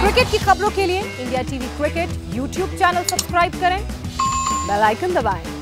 Cricket की खबरों के लिए India TV cricket, YouTube channel subscribe करें, बेल आइकन दबाएँ।